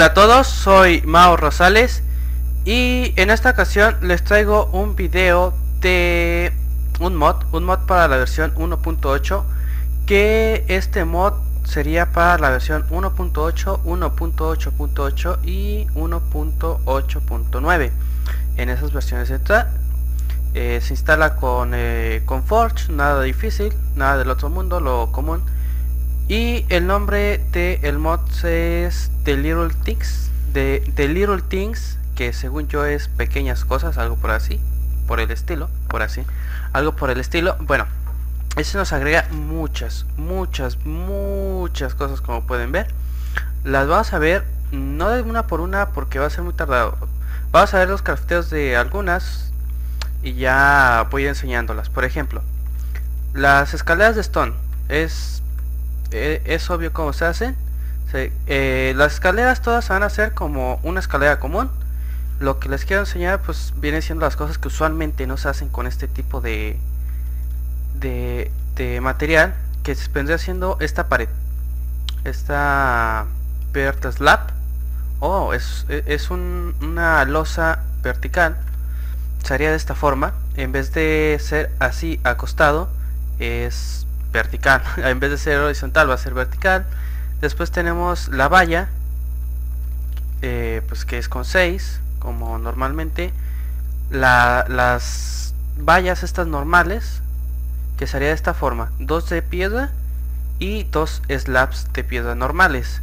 Hola a todos, soy Mao Rosales y en esta ocasión les traigo un video de un mod, un mod para la versión 1.8 que este mod sería para la versión 1.8, 1.8.8 y 1.8.9 en esas versiones está eh, se instala con, eh, con Forge, nada difícil, nada del otro mundo, lo común y el nombre del el mod es The Little Things, de The Little Things, que según yo es pequeñas cosas, algo por así, por el estilo, por así, algo por el estilo. Bueno, ese nos agrega muchas, muchas, muchas cosas como pueden ver. Las vamos a ver, no de una por una porque va a ser muy tardado. Vamos a ver los crafteos de algunas y ya voy enseñándolas. Por ejemplo, las escaleras de stone es eh, es obvio cómo se hacen. Eh, las escaleras todas van a ser como una escalera común. Lo que les quiero enseñar pues viene siendo las cosas que usualmente no se hacen con este tipo de, de, material que se vendría haciendo esta pared. Esta Vert Slab. Oh, es, es una losa vertical. Se haría de esta forma. En vez de ser así acostado, es vertical. En vez de ser horizontal va a ser vertical. Después tenemos la valla eh, pues que es con 6 como normalmente. Las vallas estas normales que sería de esta forma. Dos de piedra y dos slabs de piedra normales.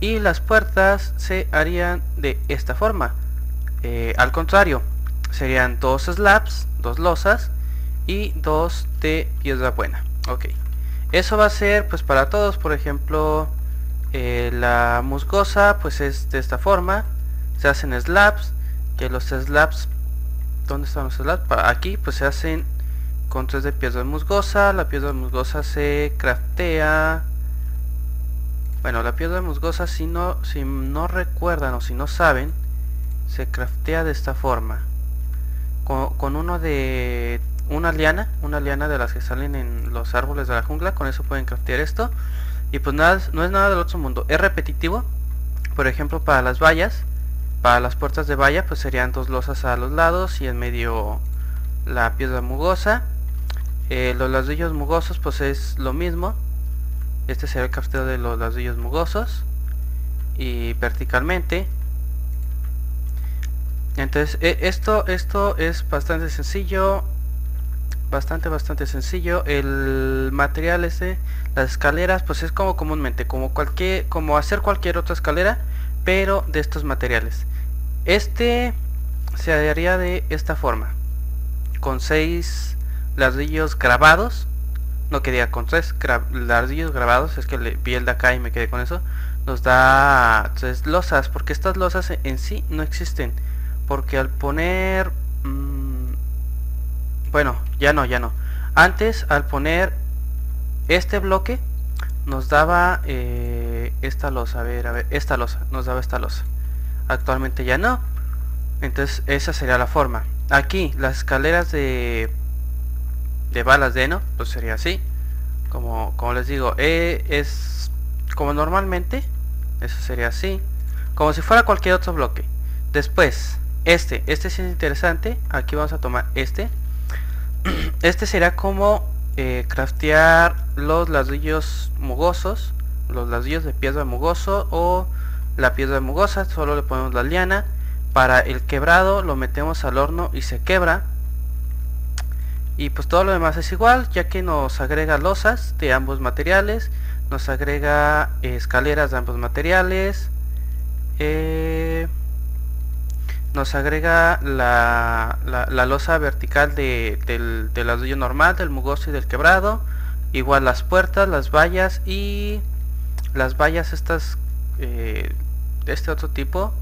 Y las puertas se harían de esta forma. Eh, al contrario serían dos slabs dos losas y dos de piedra buena ok. Eso va a ser pues para todos. Por ejemplo eh, la musgosa pues es de esta forma. Se hacen slabs que los slabs ¿dónde están los slabs? aquí pues se hacen con tres de piedra musgosa. La piedra musgosa se craftea bueno la piedra musgosa si no si no recuerdan o si no saben se craftea de esta forma. Con uno de una liana, una liana de las que salen en los árboles de la jungla, con eso pueden craftear esto. Y pues nada, no es nada del otro mundo, es repetitivo. Por ejemplo, para las vallas, para las puertas de valla, pues serían dos losas a los lados y en medio la piedra mugosa. Eh, los ladrillos mugosos, pues es lo mismo. Este sería el crafteo de los ladrillos mugosos. Y verticalmente. Entonces, e, esto, esto es bastante sencillo bastante bastante sencillo. El material ese las escaleras pues es como comúnmente como cualquier como hacer cualquier otra escalera pero de estos materiales. Este se haría de esta forma con seis ladrillos grabados. No quería con tres ladrillos grabados es que le vi el de acá y me quedé con eso. Nos da tres losas porque estas losas en sí no existen porque al poner bueno, ya no, ya no. Antes, al poner este bloque, nos daba eh, esta losa. A ver, a ver, esta losa. Nos daba esta losa. Actualmente ya no. Entonces, esa sería la forma. Aquí, las escaleras de, de balas de heno, pues sería así. Como, como les digo, eh, es como normalmente. Eso sería así. Como si fuera cualquier otro bloque. Después, este, este sí es interesante. Aquí vamos a tomar este este será como eh, craftear los ladrillos mugosos, los ladrillos de piedra mugoso o la piedra mugosa, solo le ponemos la liana. Para el quebrado lo metemos al horno y se quebra. Y pues todo lo demás es igual, ya que nos agrega losas de ambos materiales, nos agrega escaleras de ambos materiales. Eh, nos agrega la, la, losa vertical de, del, del ladrillo normal, del mugoso y del quebrado. Igual las puertas, las vallas y las vallas estas eh, este otro tipo.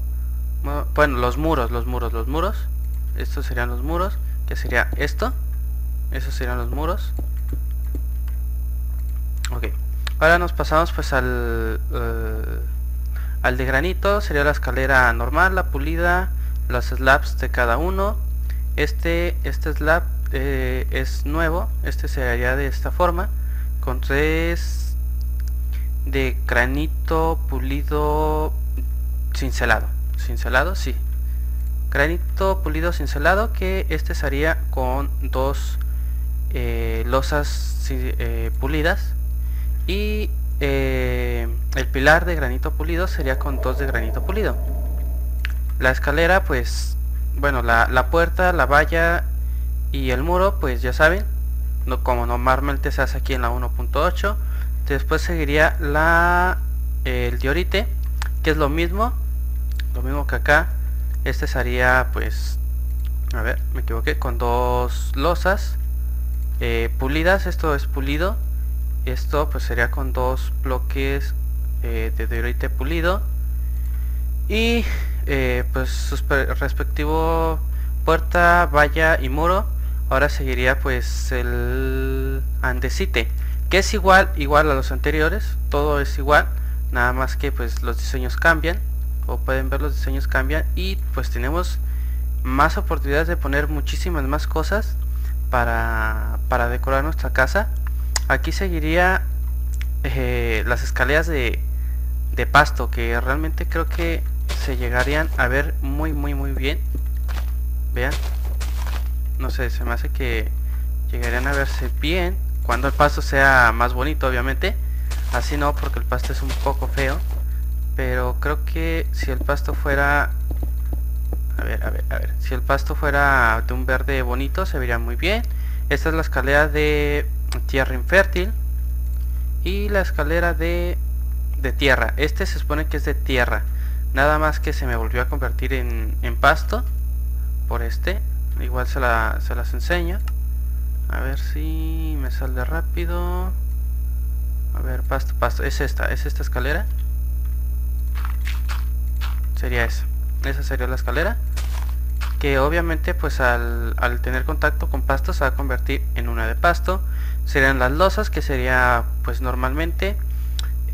Bueno, los muros, los muros, los muros. Estos serían los muros, que sería esto. Esos serían los muros. Ok. Ahora nos pasamos pues al, eh, al de granito. Sería la escalera normal, la pulida las slabs de cada uno este este slab eh, es nuevo este se haría de esta forma con tres de granito pulido cincelado. Cincelado, sí. Granito pulido cincelado que este sería con dos eh, losas eh, pulidas y eh, el pilar de granito pulido sería con dos de granito pulido. La escalera pues, bueno, la, la puerta, la valla y el muro pues ya saben, no, como normalmente se hace aquí en la 1.8 después seguiría la el diorite que es lo mismo lo mismo que acá. Este sería pues a ver me equivoqué con dos losas eh, pulidas esto es pulido. Esto pues sería con dos bloques eh, de diorite pulido. Y eh, pues su respectivo puerta valla y muro. Ahora seguiría pues el andesite que es igual igual a los anteriores todo es igual nada más que pues los diseños cambian o pueden ver los diseños cambian y pues tenemos más oportunidades de poner muchísimas más cosas para, para decorar nuestra casa. Aquí seguiría eh, las escaleras de, de pasto que realmente creo que se llegarían a ver muy muy muy bien vean no sé, se me hace que llegarían a verse bien cuando el pasto sea más bonito, obviamente. Así no, porque el pasto es un poco feo. Pero creo que si el pasto fuera... A ver, a ver, a ver. Si el pasto fuera de un verde bonito, se vería muy bien. Esta es la escalera de tierra infértil. Y la escalera de, de tierra. Este se supone que es de tierra. Nada más que se me volvió a convertir en, en pasto. Por este. Igual se, la, se las enseño. A ver si me sale rápido. A ver pasto pasto. Es esta es esta escalera. Sería esa. Esa sería la escalera. Que obviamente pues al, tener contacto con pasto se va a convertir en una de pasto. Serían las losas que sería pues normalmente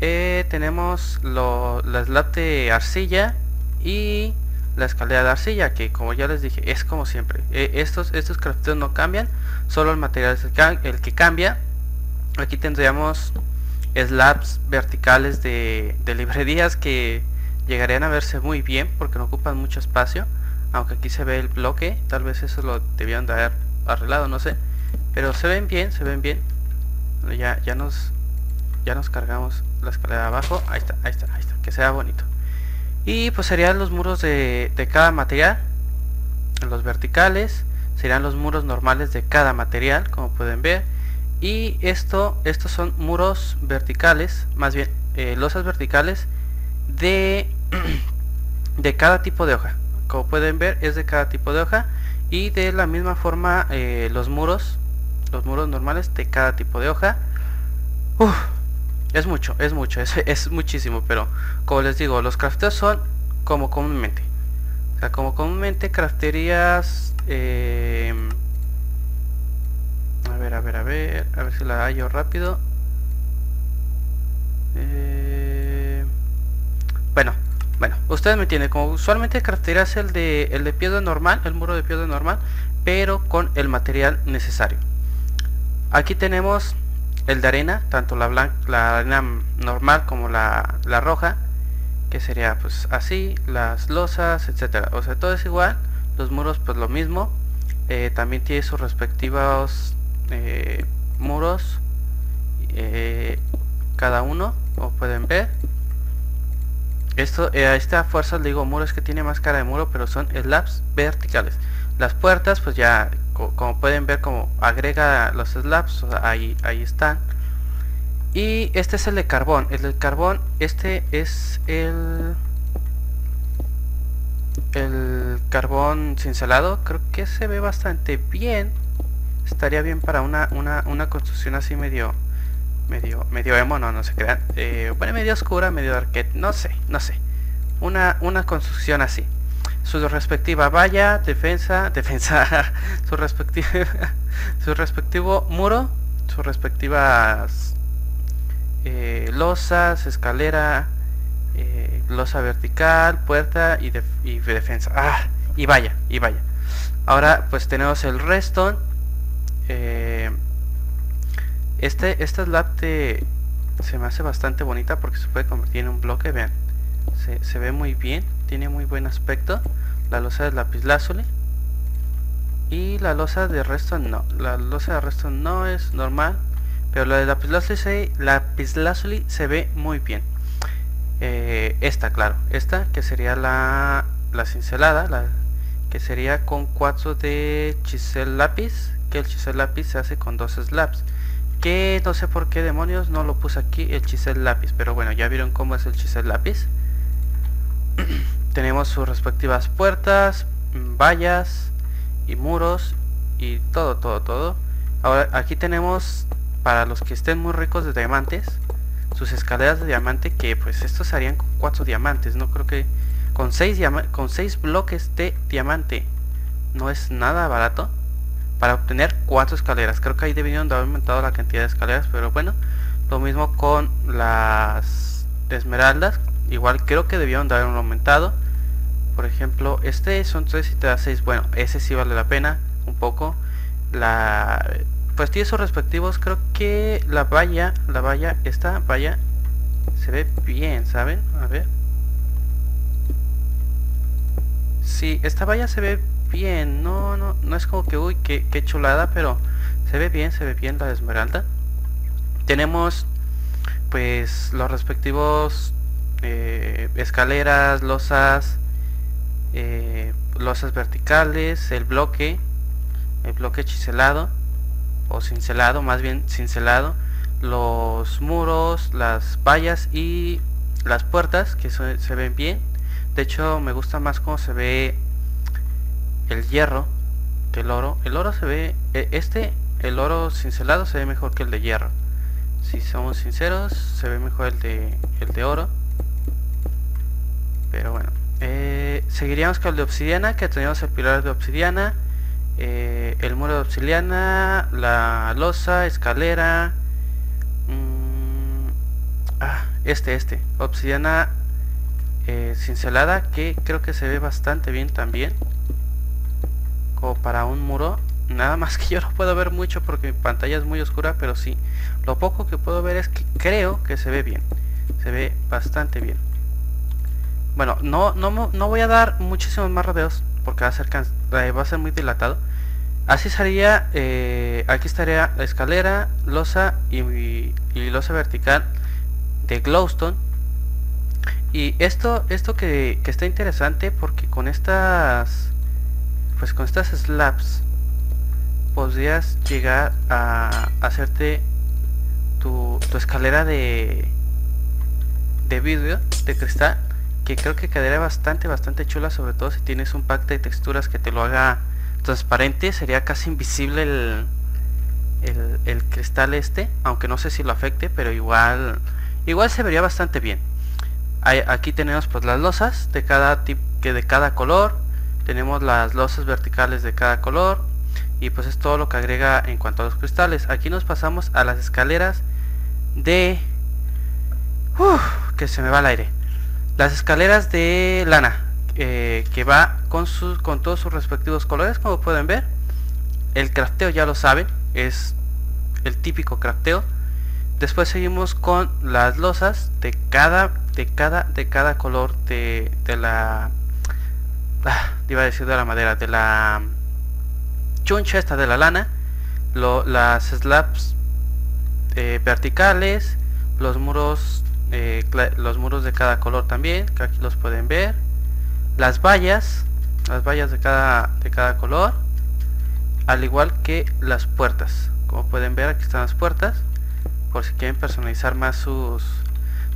eh, tenemos lo, la slab de arcilla y la escalera de arcilla que como ya les dije es como siempre. Eh, estos estos crafteos no cambian solo el material es el que, cambia. Aquí tendríamos slabs verticales de, librerías que llegarían a verse muy bien porque no ocupan mucho espacio aunque aquí se ve el bloque tal vez eso lo debían de haber arreglado no sé. Pero se ven bien se ven bien. Ya ya nos ya nos cargamos la escalera de abajo. Ahí está ahí está ahí está que sea bonito. Y pues serían los muros de, cada material los verticales serían los muros normales de cada material como pueden ver. Y esto estos son muros verticales más bien eh, losas verticales de de cada tipo de hoja. Como pueden ver es de cada tipo de hoja. Y de la misma forma eh, los muros los muros normales de cada tipo de hoja es mucho, es mucho, es, es muchísimo, pero como les digo, los crafteos son como comúnmente. O sea, como comúnmente crafterías... Eh, a ver, a ver, a ver, a ver si la hallo rápido. Eh, bueno, bueno, ustedes me entienden, como usualmente crafterías el de, el de piedra normal, el muro de piedra normal, pero con el material necesario. Aquí tenemos el de arena, tanto la blanca, la arena normal como la, la roja, que sería pues así, las losas, etcétera. O sea, todo es igual, los muros pues lo mismo, eh, también tiene sus respectivos eh, muros, eh, cada uno, como pueden ver. Esto, a esta fuerza digo muros que tiene más cara de muro, pero son slabs verticales. Las puertas, pues ya como pueden ver como agrega los slabs ahí, ahí están. Y este es el de carbón. El del carbón este es el el carbón cincelado. Creo que se ve bastante bien. Estaría bien para una, una, construcción así medio medio medio emo no no se crean. Eh, bueno medio oscura medio arquet no sé no sé. Una, una construcción así su respectiva valla, defensa, defensa, su respectiva, su respectivo muro, sus respectivas eh, losas, escalera, eh, losa vertical, puerta y, defensa. Ah, y vaya, y vaya. Ahora pues tenemos el redstone. Eh, este, esta slab se me hace bastante bonita porque se puede convertir en un bloque, vean. Se, ve muy bien tiene muy buen aspecto. La losa de lapislázuli y la losa de resto no la losa de resto no es normal pero la de lapislázuli se, lapislázuli se ve muy bien. Eh, esta claro esta que sería la, la cincelada la, que sería con 4 de chisel lápiz que el chisel lápiz se hace con dos slaps que no sé por qué demonios no lo puse aquí el chisel lápiz pero bueno ya vieron cómo es el chisel lápiz tenemos sus respectivas puertas vallas y muros y todo todo todo. Ahora aquí tenemos para los que estén muy ricos de diamantes sus escaleras de diamante que pues estos harían con cuatro diamantes no creo que con seis con seis bloques de diamante no es nada barato para obtener cuatro escaleras. Creo que ahí debieron de haber aumentado la cantidad de escaleras pero bueno lo mismo con las esmeraldas igual creo que debieron de haber aumentado. Por ejemplo este son 3 y te da 6 bueno ese sí vale la pena un poco. La pues tiene sus respectivos. Creo que la valla la valla esta valla se ve bien saben a ver. Sí esta valla se ve bien. No no no es como que uy qué, qué chulada pero se ve bien se ve bien la esmeralda. Tenemos pues los respectivos eh, escaleras losas eh, losas verticales el bloque el bloque chiselado o cincelado más bien cincelado los muros las vallas y las puertas que se ven bien de hecho me gusta más cómo se ve el hierro que el oro. El oro se ve, e, este, el oro cincelado se ve mejor que el de hierro. Si somos sinceros, se ve mejor el de, el de oro. Pero bueno, eh, seguiríamos con el de obsidiana, que tenemos el pilar de obsidiana, eh, el muro de obsidiana, la losa, escalera, mm, ah, este, este, obsidiana eh, cincelada, que creo que se ve bastante bien también como para un muro. Nada más que yo no puedo ver mucho porque mi pantalla es muy oscura pero sí lo poco que puedo ver es que creo que se ve bien se ve bastante bien bueno no no, no voy a dar muchísimos más rodeos porque va a ser eh, muy dilatado. Así sería eh, aquí estaría la escalera losa y, y losa vertical de glowstone. Y esto esto que, está interesante porque con estas pues con estas slabs podrías llegar a hacerte tu, escalera de de vidrio de cristal que creo que quedaría bastante bastante chula sobre todo si tienes un pack de texturas que te lo haga transparente. Sería casi invisible el, el, cristal este aunque no sé si lo afecte pero igual igual se vería bastante bien. Aquí tenemos pues las losas de cada tipo que de cada color. Tenemos las losas verticales de cada color. Y pues es todo lo que agrega en cuanto a los cristales. Aquí nos pasamos a las escaleras de que se me va el aire las escaleras de lana eh, que va con sus con todos sus respectivos colores como pueden ver. El crafteo ya lo saben es el típico crafteo. Después seguimos con las losas de cada de cada de cada color de, de la ah, iba a decir de la madera, de la chuncha esta de la lana, las slabs eh, verticales, los muros, eh, los muros de cada color también, que aquí los pueden ver, las vallas, las vallas de cada, de cada color, al igual que las puertas, como pueden ver aquí están las puertas, por si quieren personalizar más sus,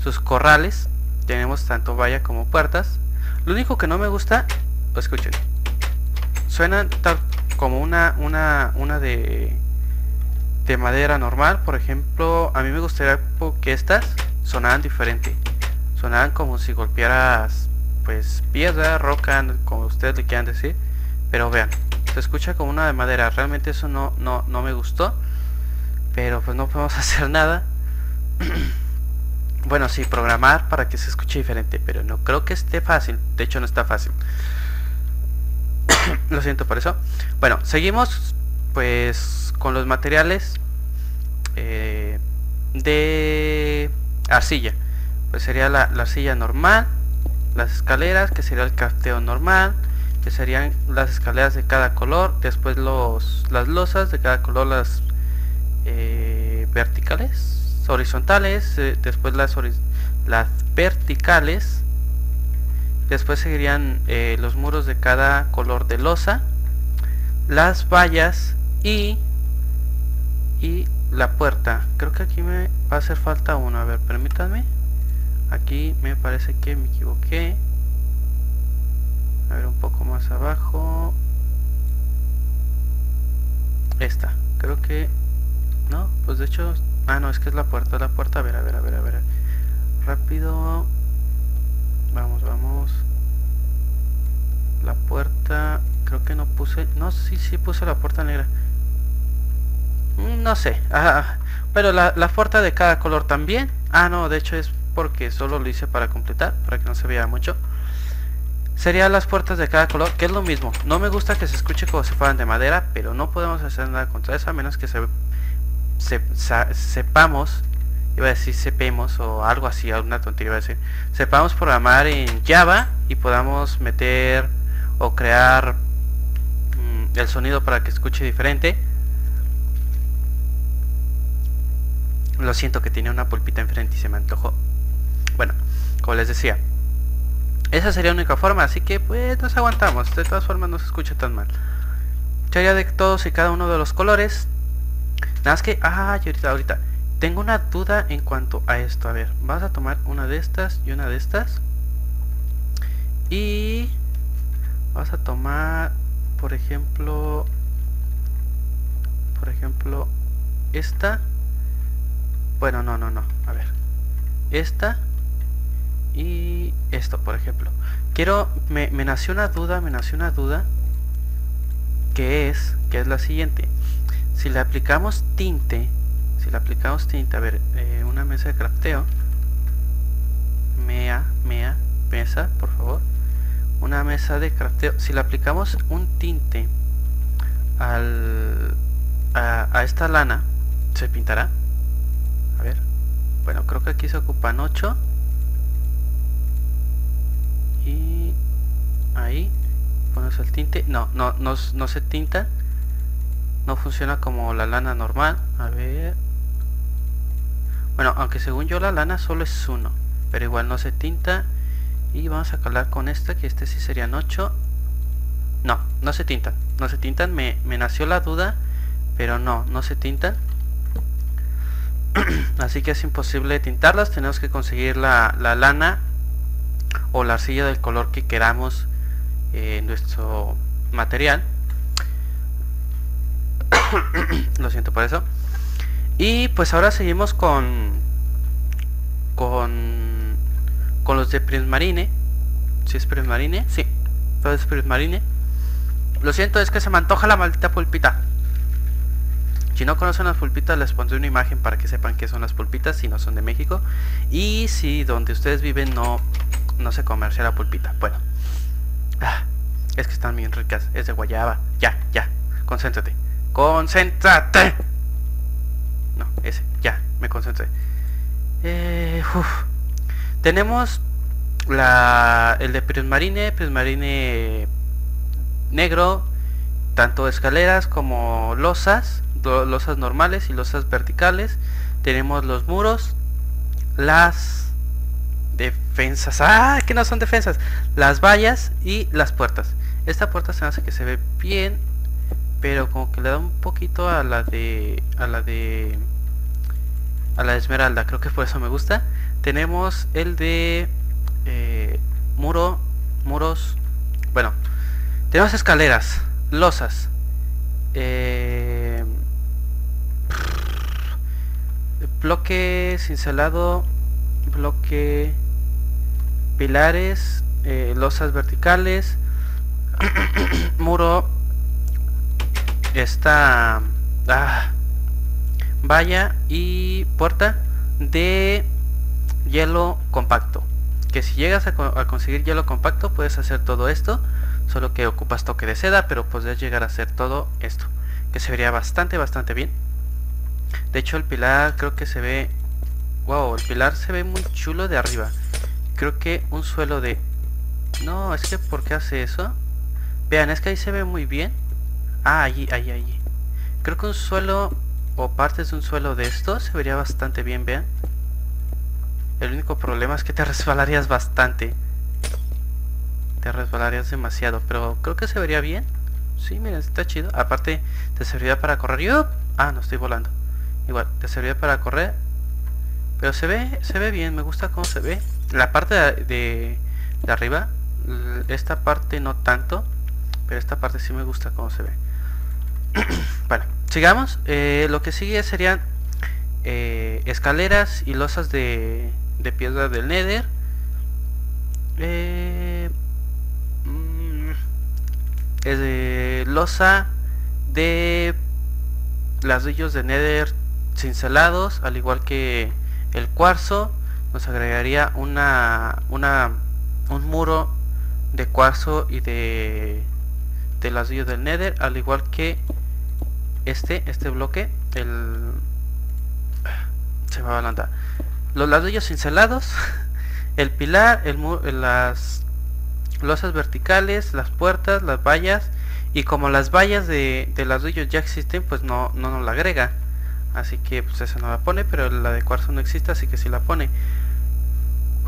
sus corrales, tenemos tanto valla como puertas, lo único que no me gusta escuchen. Suenan tal como una, una, una de, de madera normal. Por ejemplo, a mí me gustaría que estas sonaran diferente. Sonaran como si golpearas pues piedra, roca, como ustedes le quieran decir. Pero vean, se escucha como una de madera. Realmente eso no, no, no me gustó. Pero pues no podemos hacer nada. bueno, sí, programar para que se escuche diferente. Pero no creo que esté fácil. De hecho no está fácil. Lo siento por eso. Bueno, seguimos pues con los materiales eh, de arcilla. Pues sería la, arcilla normal, las escaleras que sería el crafteo normal que serían las escaleras de cada color después los las losas de cada color las eh, verticales horizontales eh, después las las verticales después seguirían eh, los muros de cada color de losa las vallas y y la puerta. Creo que aquí me va a hacer falta uno. A ver permítanme. Aquí me parece que me equivoqué. A ver un poco más abajo. Esta. Creo que no pues de hecho ah no es que es la puerta la puerta. A ver a ver a ver a ver. Rápido. Vamos vamos. La puerta. Creo que no puse no sí sí puse la puerta negra no sé pero la, la puerta de cada color también ah no de hecho es porque solo lo hice para completar para que no se vea mucho serían las puertas de cada color, que es lo mismo. No me gusta que se escuche como si fueran de madera, pero no podemos hacer nada contra eso a menos que se, sepamos, iba a decir sepemos o algo así, alguna tontería iba a decir, sepamos programar en Java y podamos meter o crear mm, el sonido para que escuche diferente. Lo siento que tiene una pulpita enfrente y se me antojó. Bueno, como les decía, esa sería la única forma, así que pues nos aguantamos. De todas formas no se escucha tan mal. Sería de todos y cada uno de los colores. Nada más que... Ah, ahorita, ahorita. Tengo una duda en cuanto a esto. A ver, vas a tomar una de estas y una de estas. Y... Vas a tomar, por ejemplo... Por ejemplo, esta. Bueno, no, no, no. A ver. Esta y esto por ejemplo. Quiero me, nació una duda me nació una duda que es que es la siguiente. Si le aplicamos tinte si le aplicamos tinte a ver eh, una mesa de crafteo. Mea mea mesa por favor. Una mesa de crafteo. Si le aplicamos un tinte al a, a esta lana se pintará bueno creo que aquí se ocupan 8 y ahí pones el tinte. No, no, no, no se tinta. No funciona como la lana normal. A ver. Bueno aunque según yo la lana solo es uno pero igual no se tinta. Y vamos a calar con esta que este sí serían 8 no, no se tintan. No se tintan, me, me nació la duda pero no, no se tintan así que es imposible tintarlas. Tenemos que conseguir la, la lana o la arcilla del color que queramos eh, en nuestro material. Lo siento por eso. Y pues ahora seguimos con con con los de Prismarine. Si es Prismarine, sí todo es Prismarine. Lo siento es que se me antoja la maldita pulpita si no conocen las pulpitas les pondré una imagen para que sepan qué son las pulpitas si no son de México y si donde ustedes viven no no se comercia la pulpita. Bueno. Ah, es que están bien ricas. Es de guayaba. Ya, ya. Concéntrate. Concéntrate. No, ese. Ya, me concentré. Eh, Tenemos la, el de Prismarine, Prismarine negro, tanto escaleras como losas, losas normales y losas verticales. Tenemos los muros, las defensas. Ah, que no son defensas. Las vallas y las puertas. Esta puerta se hace que se ve bien, pero como que le da un poquito a la de a la de a la esmeralda. Creo que por eso me gusta. Tenemos el de eh, muro, muros. Bueno, tenemos escaleras, losas. Eh, bloque cincelado bloque pilares eh, losas verticales. Muro esta ah, valla y puerta de hielo compacto. Que si llegas a, conseguir hielo compacto puedes hacer todo esto solo que ocupas toque de seda pero puedes llegar a hacer todo esto que se vería bastante bastante bien de hecho el pilar creo que se ve Wow, el pilar se ve muy chulo de arriba. Creo que un suelo de No, es que ¿por qué hace eso? Vean, es que ahí se ve muy bien. Ah, allí, allí, allí. Creo que un suelo o partes de un suelo de esto se vería bastante bien, vean. El único problema es que te resbalarías bastante. Te resbalarías demasiado, pero creo que se vería bien. Sí, miren, está chido. Aparte, te serviría para correr. Yo... Ah, no, estoy volando. Igual, te serviría para correr. Pero se ve, se ve bien, me gusta cómo se ve. La parte de, de, arriba, esta parte no tanto, pero esta parte sí me gusta cómo se ve. bueno, sigamos. Eh, lo que sigue serían eh, escaleras y losas de, de piedra del Nether. Eh, mm, es de losa de ladrillos de Nether cincelados, al igual que el cuarzo nos agregaría una, una un muro de cuarzo y de de ladrillo del nether al igual que este este bloque el se va a adelantar los ladrillos cincelados el pilar el las losas verticales las puertas las vallas y como las vallas de, de ladrillos ya existen pues no, no nos la agrega así que pues esa no la pone pero la de cuarzo no existe así que si la pone.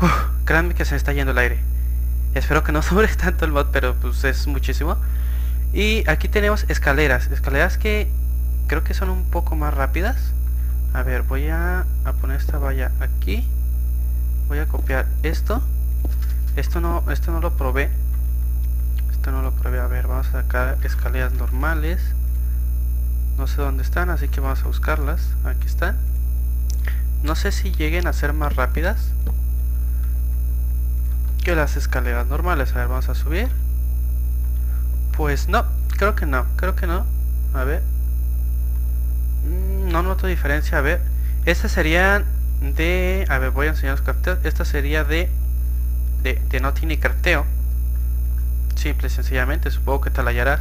Uf, créanme que se me está yendo el aire. Espero que no sobre tanto el mod pero pues es muchísimo. Y aquí tenemos escaleras escaleras que creo que son un poco más rápidas. A ver voy a, a poner esta valla aquí. Voy a copiar esto. Esto no esto no lo probé. Esto no lo probé. A ver vamos a sacar escaleras normales no sé dónde están, así que vamos a buscarlas. Aquí están. No sé si lleguen a ser más rápidas que las escaleras normales. A ver, vamos a subir. Pues no, creo que no, creo que no. A ver. Mm, no noto diferencia, a ver. Estas serían de... A ver, voy a enseñar los crafteos. Esta sería de, de... De no tiene crafteo. Simple sencillamente, supongo que te la.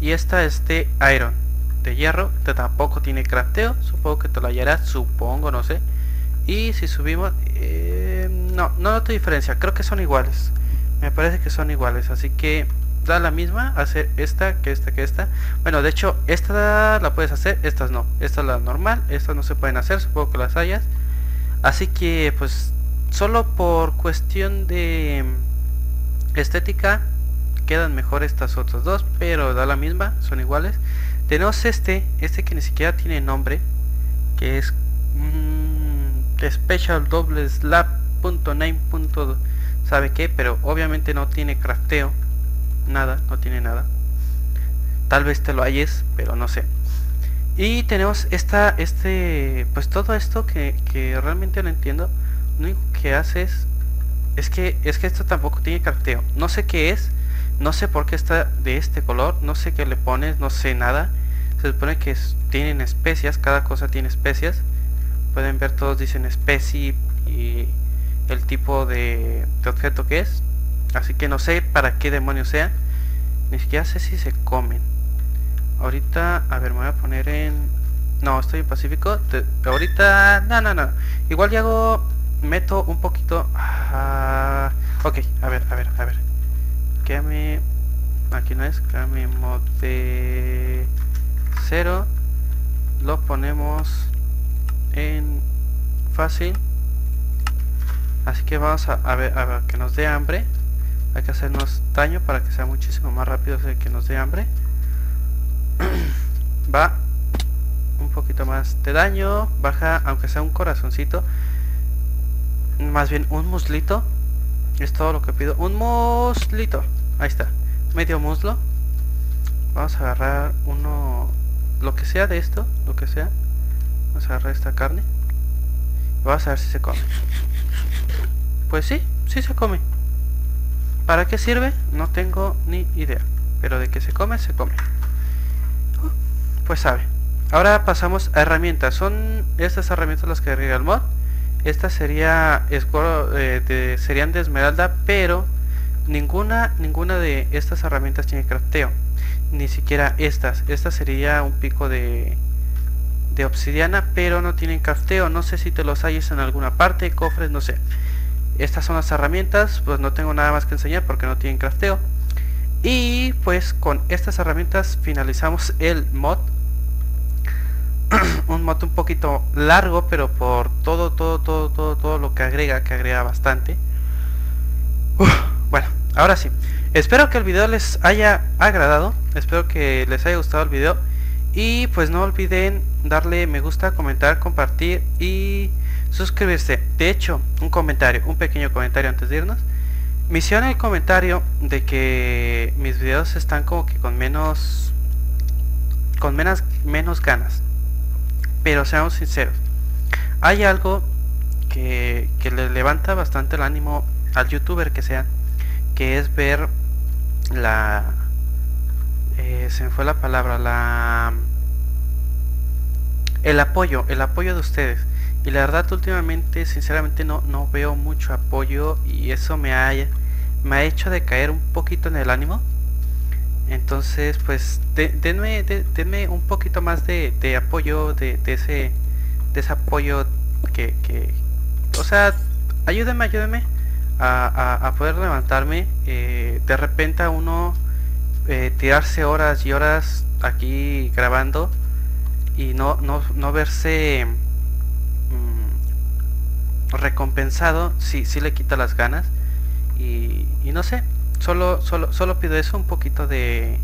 Y esta es de Iron de hierro que tampoco tiene crafteo supongo que te lo hallarás supongo no sé. Y si subimos eh, no no noto diferencia creo que son iguales me parece que son iguales así que da la misma hacer esta que esta que esta. Bueno de hecho esta la puedes hacer estas no esta es la normal estas no se pueden hacer supongo que las hayas. Así que pues solo por cuestión de estética quedan mejor estas otras dos pero da la misma son iguales tenemos este, este que ni siquiera tiene nombre, que es mm, special double slab.name. sabe qué, pero obviamente no tiene crafteo, nada, no tiene nada. Tal vez te lo hayes, pero no sé. Y tenemos esta, este, pues todo esto que, que realmente no entiendo. Lo único que hace es, es que, es que esto tampoco tiene crafteo. No sé qué es, no sé por qué está de este color, no sé qué le pones, no sé nada. Se supone que tienen especias, cada cosa tiene especias. Pueden ver, todos dicen especie y el tipo de, objeto que es. Así que no sé para qué demonios sea. Ni siquiera sé si se comen. Ahorita, a ver, me voy a poner en... No, estoy en Pacífico. ahorita... No, no, no. Igual ya hago... Meto un poquito... Ah, ok, a ver, a ver, a ver me aquí no es cambie de 0 lo ponemos en fácil. Así que vamos a, ver, a ver que nos dé hambre. Hay que hacernos daño para que sea muchísimo más rápido que nos dé hambre. Va un poquito más de daño baja aunque sea un corazoncito más bien un muslito. Es todo lo que pido. Un muslito. Ahí está. Medio muslo. Vamos a agarrar uno... Lo que sea de esto. Lo que sea. Vamos a agarrar esta carne. Vamos a ver si se come. Pues sí, sí se come. ¿Para qué sirve? No tengo ni idea. Pero de que se come, se come. Uh, pues sabe. Ahora pasamos a herramientas. Son estas herramientas las que agrega el mod. Estas sería, eh, serían de esmeralda, pero Ninguna, ninguna de estas herramientas tiene crafteo. Ni siquiera estas. Esta sería un pico de, de obsidiana, pero no tienen crafteo. No sé si te los halles en alguna parte, cofres, no sé. estas son las herramientas, pues no tengo nada más que enseñar porque no tienen crafteo. Y pues con estas herramientas finalizamos el mod. un mod un poquito largo, pero por todo, todo, todo, todo, todo lo que agrega, que agrega bastante. bueno, ahora sí. Espero que el video les haya agradado. Espero que les haya gustado el video. Y pues no olviden darle me gusta, comentar, compartir y suscribirse. De hecho, un comentario, un pequeño comentario antes de irnos. Me hicieron el comentario de que mis videos están como que con menos con menos, menos ganas. Pero seamos sinceros. Hay algo que, que le levanta bastante el ánimo al youtuber que sea. Que es ver la... Eh, se me fue la palabra. La... El apoyo. El apoyo de ustedes y la verdad últimamente sinceramente no, no veo mucho apoyo y eso me ha, me ha hecho decaer un poquito en el ánimo entonces pues denme, denme un poquito más de, apoyo de, ese de ese apoyo que, que o sea ayúdenme ayúdenme a, poder levantarme eh, de repente a uno eh, tirarse horas y horas aquí grabando y no, no, no verse recompensado si sí, le quita las ganas y, no sé solo solo solo pido eso un poquito de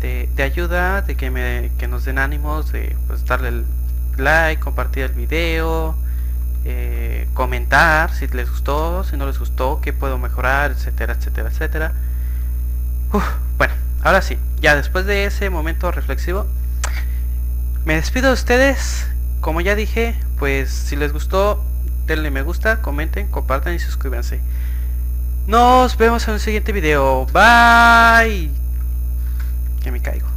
de, ayuda de que me que nos den ánimos de pues darle el like compartir el video eh, comentar si les gustó si no les gustó qué puedo mejorar etcétera etcétera etcétera bueno ahora sí ya después de ese momento reflexivo me despido de ustedes como ya dije pues si les gustó denle me gusta, comenten, compartan y suscríbanse. Nos vemos en un siguiente video. Bye. Que me caigo.